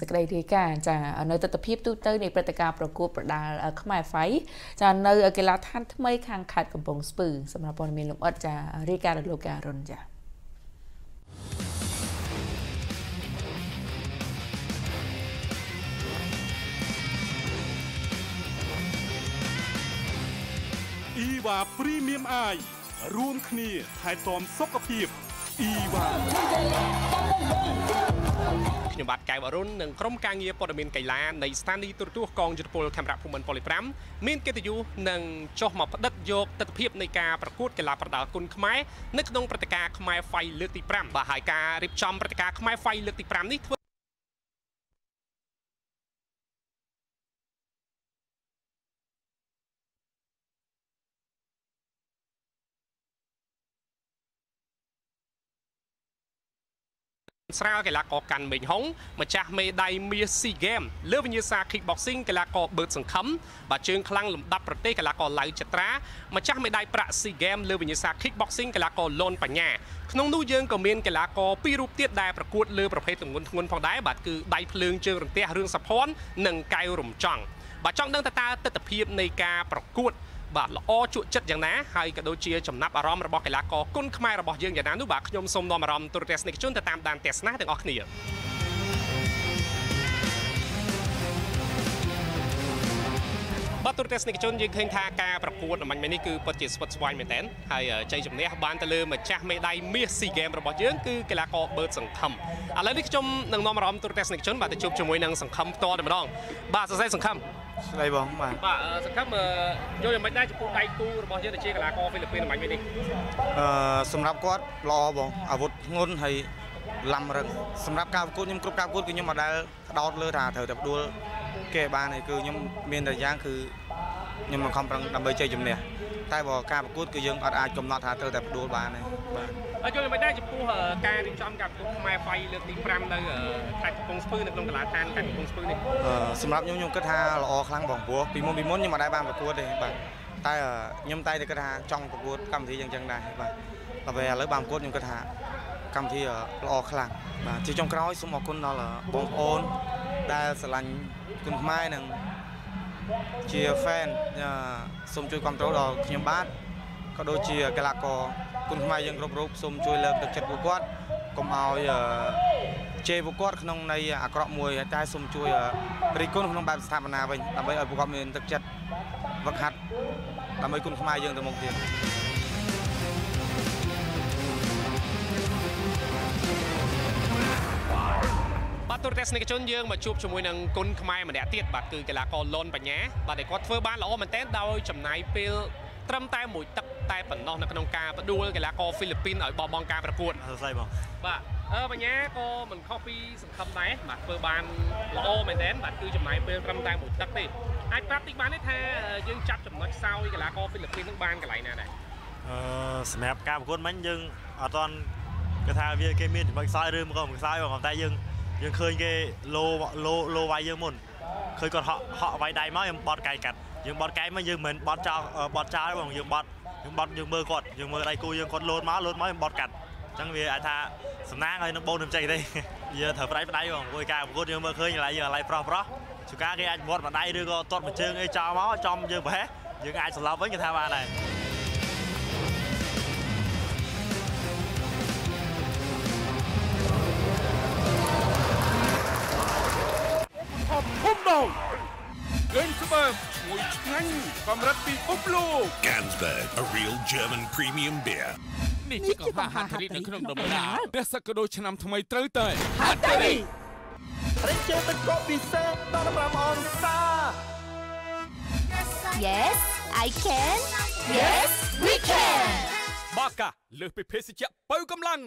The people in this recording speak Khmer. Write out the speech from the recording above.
សេចក្តីរាយការណ៍ចានៅទស្សនវិជ្ជាទូទៅនៃព្រឹត្តិការណ៍ប្រកួតប្រដាល់ខ្មែរហ្វៃចានៅកីឡាដ្ឋានថ្មីខាងខេត្តកំពង់ស្ពឺសម្រាប់ព័ត៌មានលម្អិតចារាយការណ៍របស់លោកការុនចាអ៊ីវ៉ាព្រីមៀមអាយរួមគ្នាថែទាំសុខភាព អ៊ីវ៉ាខ្ញុំបាទកៅអរុននិងក្រុមការងារព័ត៌មានកីឡានៃស្ថានីយ៍ទូរទស្សន៍កងយុទ្ធពលខេមរៈភូមិន្ទប៉ូលី5មានកិត្តិយសនិងចុះមកផ្តិតយកទស្សនវិជ្ជានៃការប្រកួតកីឡាប្រដាល់គុណខ្មែរនៅក្នុងព្រឹត្តិការណ៍ខ្មែរហ្វៃលើកទី5បាទហើយការរៀបចំព្រឹត្តិការណ៍ខ្មែរហ្វៃលើកទី5នេះធ្វើ ស្រាលកីឡាករកាន់មេងហុងម្ចាស់មេដាយមាស SEA Games លើវិញ្ញាសា Kickboxing កីឡាករបឺតសង្ឃឹមបាទជើងខ្លាំងលំដាប់ប្រទេសកីឡាករឡៅចត្រាម្ចាស់មេដាយប្រាក់ SEA Games លើវិញ្ញាសា Kickboxing កីឡាករលនបញ្ញាក្នុងនោះយើងក៏មានកីឡាករពីររូបទៀតដែលប្រកួតលើប្រភេទទម្ងន់ធ្ងន់ផងដែរបាទគឺដៃភ្លើងជើងរន្ទះរឿងសភ័ននិងកៅរំចង់បាទចង់ដឹងតើតើទស្សនវិជ្ជានៃការប្រកួត បាទល្អជក់ចិត្តយ៉ាងណាហើយក៏ដូចជាចំណាប់អារម្មណ៍របស់កីឡាករគុណខ្មែររបស់យើងយ៉ាងណានោះបាទខ្ញុំសូមនាំអារម្មណ៍ទូរទស្សនិកជនទៅតាមដានទស្សនាទាំងអស់គ្នា ទទូរទស្សនិកជនយើងឃើញថាការប្រកួតអំញ្ញនេះគឺពិតជាស្វិតស្វាញមែនទែនហើយជ័យជំនះបានទៅលើម្ចាស់មេដាយមាស SEA Games របស់យើងគឺកីឡាករបឺតសង្ឃឹមឥឡូវនេះខ្ញុំនឹងនាំអារម្មណ៍ទូរទស្សនិកជនបាទទៅជួបជាមួយនឹងសង្ឃឹមផ្ទាល់តែម្ដងបាទសរសេរសង្ឃឹមស្ដីបងបាទបាទសង្ឃឹមយល់យ៉ាងម៉េចដែរចំពោះដៃគូរបស់យើងទៅជាកីឡាករហ្វីលីពីនអំញ្ញនេះអឺសម្រាប់គាត់ល្អបងអាវុធធ្ងន់ហើយឡាំរឹងសម្រាប់ការប្រកួតខ្ញុំគ្រប់ការប្រកួតគឺខ្ញុំអត់ដែលផ្ដោតលើថាត្រូវតែផ្ដួលគេបានទេគឺខ្ញុំមានតែយ៉ាងគឺ ខ្ញុំនឹងខំប្រឹងដើម្បីជ័យជំនះតែបើការប្រកួតគឺយើងអត់អាចកំណត់ថាត្រូវតែផ្ដួលបានទេបាទហើយជួយមិនដែរចំពោះការរៀបចំការប្រកួតខ្មែរហ្វៃលើកទី5នៅខេត្តកំពង់ស្ពឺនៅក្នុងកីឡាដ្ឋានខេត្តកំពង់ស្ពឺនេះសម្រាប់ខ្ញុំខ្ញុំគិតថាល្អខ្លាំងបងព្រោះពីមុនពីមុនខ្ញុំមិនដែលបានប្រកួតទេបាទតែខ្ញុំតែតែគិតថាចង់ប្រកួតកម្មវិធីយ៉ាងចឹងដែរបាទដល់ពេលឥឡូវបានប្រកួតខ្ញុំគិតថាកម្មវិធីល្អខ្លាំងបាទជាចុងក្រោយសូមអរគុណដល់បងប្អូនដែលស្រឡាញ់គុណខ្មែរនិង ជា fan សូមជួយគ្រប់គ្រងដល់ខ្ញុំបាទក៏ដូចជាកីឡាករគុណខ្មែរយើងគ្រប់រូបសូមជួយលើកទឹកចិត្តពួកគាត់កុំឲ្យជេរពួកគាត់ក្នុងន័យអាក្រក់មួយតែសូមជួយរីកគុណក្នុងបែបស្ថាបនាវិញដើម្បីឲ្យពួកគាត់មានទឹកចិត្តវឹកហាត់ដើម្បីគុណខ្មែរយើងទៅមុខទៀត ទទូរទស្សនិកជនយើងមកជួបជាមួយនឹងគុណខ្មែរម្នាក់ទៀតបាទគឺកីឡាករលនបញ្ញាបាទដែលគាត់ធ្វើបានល្អមែនទែនដោយចំណាយពេលត្រឹមតែមួយទឹកតែប៉ុណ្ណោះនៅក្នុងការបដួលកីឡាករហ្វីលីពីនឲ្យបោះបង់ការប្រកួតសរសៃបងបាទអឺបញ្ញាក៏មិនខុសពីសង្ឃឹមដែរបាទធ្វើបានល្អមែនទែនបាទគឺចំណាយពេលត្រឹមតែមួយទឹកទេអាចប្រាប់តិចបានទេថាយើងចាប់ចំណុចសោយកីឡាករហ្វីលីពីននឹងបានកន្លែងណាដែរអឺសម្រាប់ការប្រកួតមិញយើងអត់ទាន់គេថាវាគេមានចំណុចខ្សោយឬក៏មិនខ្សោយបងតែយើង យើងឃើញគេលោលោលោវាយយើងមុនឃើញគាត់ហក់ហក់វាយដៃមកយើងបត់កាយកាត់យើងបត់កាយមកយើងមិនបត់ចោលបត់ចោលបងយើងបត់យើងបត់យើងមើលគាត់យើងមើលដៃគូយើងគាត់លោតមកលោតមកយើងបត់កាត់អញ្ចឹងវាអាចថាសំណាងឲ្យនឹងបងនឹងចេញទេយើងត្រូវផ្ដៃផ្ដៃបងព្រោះការប្រកួតយើងមើលឃើញកន្លែងយើងកន្លែងប្រុសប្រុសជួការគេអាចបត់មួយដៃឬក៏ទាត់មួយជើងអីចោលមកចំយើងប្រហែសយើងអាចស្លាប់វិញគេថាបានដែរ ដងលេងស្បើមឈ្ងុយឆ្ងាញ់កម្រិតពីអ៊ុបលោក Gansberg a real German premium beer នេះជាកង្វះហាត់រីនៅក្នុងដំណាព្រះសក្តិឆ្នាំថ្មីត្រូវតែហាត់រីរិចជើទឹកកកពិសេសដល់5អង្សា Yes I can Yes we can បាកាលើសពីភេសជ្ជៈបើកម្លាំង